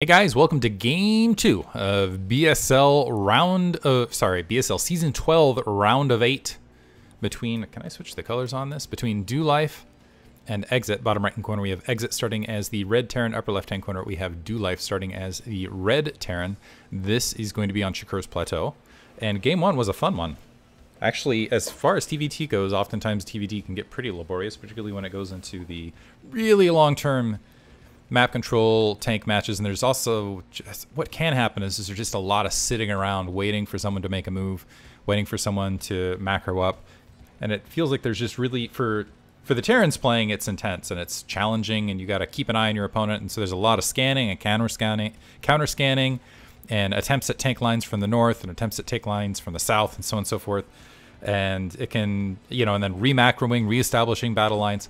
Hey guys, welcome to game two of BSL round of, sorry, BSL season 12 round of eight between, can I switch the colors on this? Between Dolife and Exit, bottom right hand corner, we have Exit starting as the red Terran, upper left hand corner, we have Dolife starting as the red Terran. This is going to be on Shakur's Plateau, and game one was a fun one. Actually, as far as TVT goes, oftentimes TVT can get pretty laborious, particularly when it goes into the really long-term map control tank matches, and there's also just what can happen is, is there's just a lot of sitting around waiting for someone to make a move, waiting for someone to macro up, and it feels like there's just really for for the Terrans playing, it's intense and it's challenging, and you got to keep an eye on your opponent, and so there's a lot of scanning and counter scanning, counter scanning, and attempts at tank lines from the north and attempts at tank lines from the south, and so on and so forth, and it can you know, and then remacroing, reestablishing battle lines.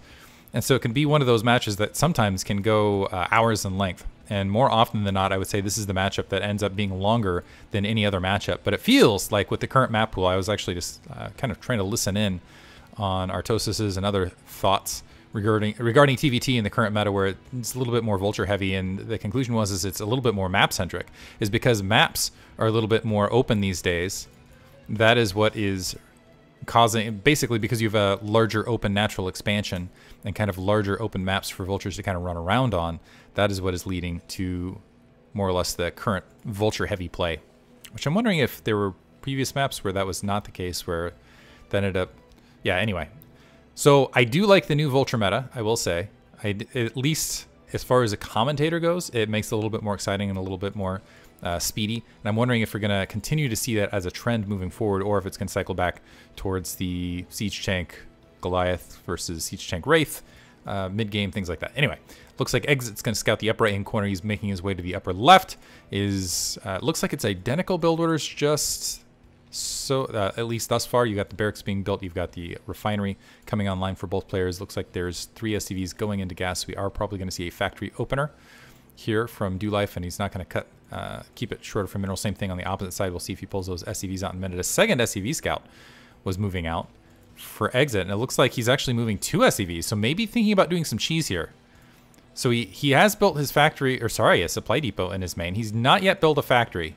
And so it can be one of those matches that sometimes can go uh, hours in length. And more often than not, I would say this is the matchup that ends up being longer than any other matchup. But it feels like with the current map pool, I was actually just uh, kind of trying to listen in on Artosis's and other thoughts regarding regarding TVT in the current meta, where it's a little bit more vulture heavy. And the conclusion was is it's a little bit more map centric, is because maps are a little bit more open these days. That is what is causing basically because you have a larger open natural expansion and kind of larger open maps for vultures to kind of run around on that is what is leading to more or less the current vulture heavy play. Which i'm wondering if there were previous maps where that was not the case where that ended up yeah anyway. So i do like the new vulture meta i will say. I, at least as far as a commentator goes it makes it a little bit more exciting and a little bit more uh, speedy. And I'm wondering if we're going to continue to see that as a trend moving forward, or if it's going to cycle back towards the Siege Tank Goliath versus Siege Tank Wraith, uh, mid game, things like that. Anyway, looks like Exit's going to scout the upper right hand corner. He's making his way to the upper left. Is uh, looks like it's identical build orders, just so uh, at least thus far. You got the barracks being built. You've got the refinery coming online for both players. Looks like there's three SCVs going into gas. We are probably going to see a factory opener here from Dolife, and he's not going to cut uh, keep it shorter for mineral. Same thing on the opposite side. We'll see if he pulls those SCVs out in a minute. A second SCV scout was moving out for exit, and it looks like he's actually moving two SCVs. So maybe thinking about doing some cheese here. So he, he has built his factory, or sorry, a supply depot in his main. He's not yet built a factory,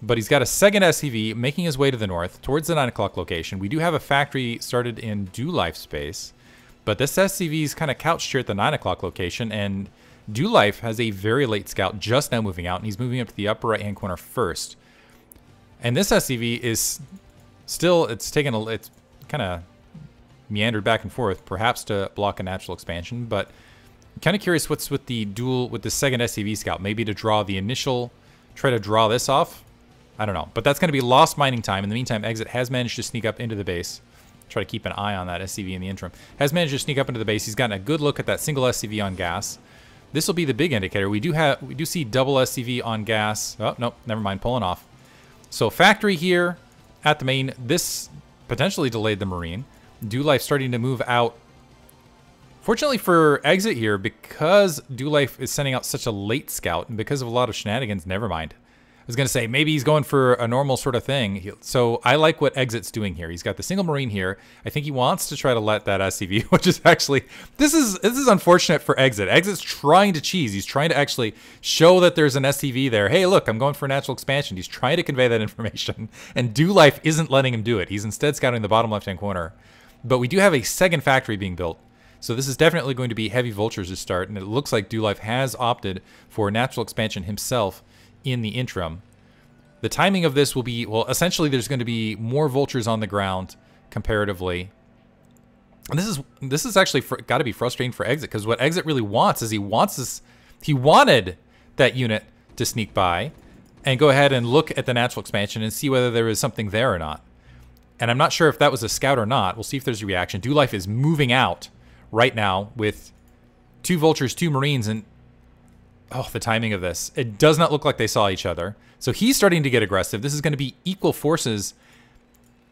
but he's got a second SCV making his way to the north towards the 9 o'clock location. We do have a factory started in Dolife space, but this SCV is kind of couched here at the 9 o'clock location, and Dolife has a very late scout just now moving out, and he's moving up to the upper right-hand corner first. And this SCV is still, it's taken a, it's kind of meandered back and forth, perhaps to block a natural expansion, but kind of curious what's with the dual, with the second SCV scout, maybe to draw the initial, try to draw this off. I don't know, but that's going to be lost mining time. In the meantime, Exit has managed to sneak up into the base. Try to keep an eye on that SCV in the interim. Has managed to sneak up into the base. He's gotten a good look at that single SCV on gas. This will be the big indicator. We do have, we do see double SCV on gas. Oh, nope, never mind, pulling off. So factory here at the main. This potentially delayed the Marine. Dolife starting to move out. Fortunately for Exit here, because Dolife is sending out such a late scout, and because of a lot of shenanigans, never mind. Was going to say, maybe he's going for a normal sort of thing. So I like what Exit's doing here. He's got the single Marine here. I think he wants to try to let that SCV, which is actually, this is this is unfortunate for Exit. Exit's trying to cheese. He's trying to actually show that there's an SCV there. Hey, look, I'm going for a natural expansion. He's trying to convey that information. And Dolife isn't letting him do it. He's instead scouting the bottom left-hand corner. But we do have a second factory being built. So this is definitely going to be heavy vultures to start, and it looks like Dolife has opted for natural expansion himself in the interim. The timing of this will be, well, essentially there's going to be more vultures on the ground comparatively. And this is this is actually got to be frustrating for Exit because what Exit really wants is he wants this, he wanted that unit to sneak by and go ahead and look at the natural expansion and see whether there is something there or not. And I'm not sure if that was a scout or not. We'll see if there's a reaction. Dolife is moving out right now with two vultures, two marines, and oh, the timing of this. It does not look like they saw each other. So he's starting to get aggressive. This is going to be equal forces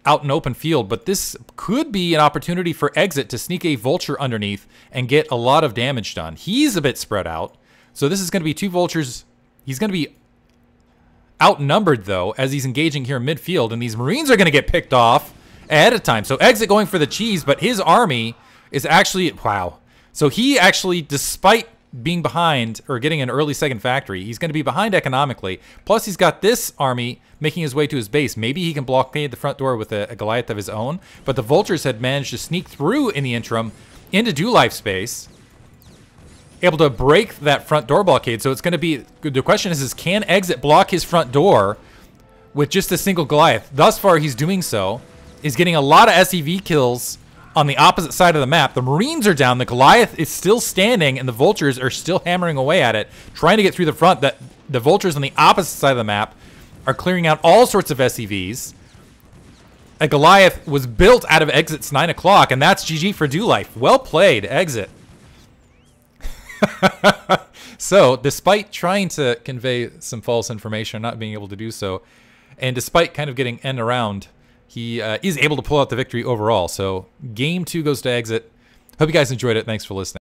out in open field, but this could be an opportunity for Exit to sneak a Vulture underneath and get a lot of damage done. He's a bit spread out. So this is going to be two Vultures. He's going to be outnumbered, though, as he's engaging here in midfield, and these Marines are going to get picked off ahead of time. So Exit going for the cheese, but his army is actually... Wow. So he actually, despite being behind or getting an early second factory. He's going to be behind economically. Plus, he's got this army making his way to his base. Maybe he can blockade the front door with a, a Goliath of his own. But the vultures had managed to sneak through in the interim into Dolife space, able to break that front door blockade. So it's going to be the question is, is can Exit block his front door with just a single Goliath? Thus far, he's doing so. He's getting a lot of SCV kills on the opposite side of the map. The Marines are down. The Goliath is still standing, and the Vultures are still hammering away at it, trying to get through the front. That the Vultures on the opposite side of the map are clearing out all sorts of SCVs. A Goliath was built out of Exit's 9 o'clock, and that's GG for Dolife. Well played, Exit. so, despite trying to convey some false information, not being able to do so, and despite kind of getting end around he uh, is able to pull out the victory overall. So game two goes to exit. Hope you guys enjoyed it. Thanks for listening.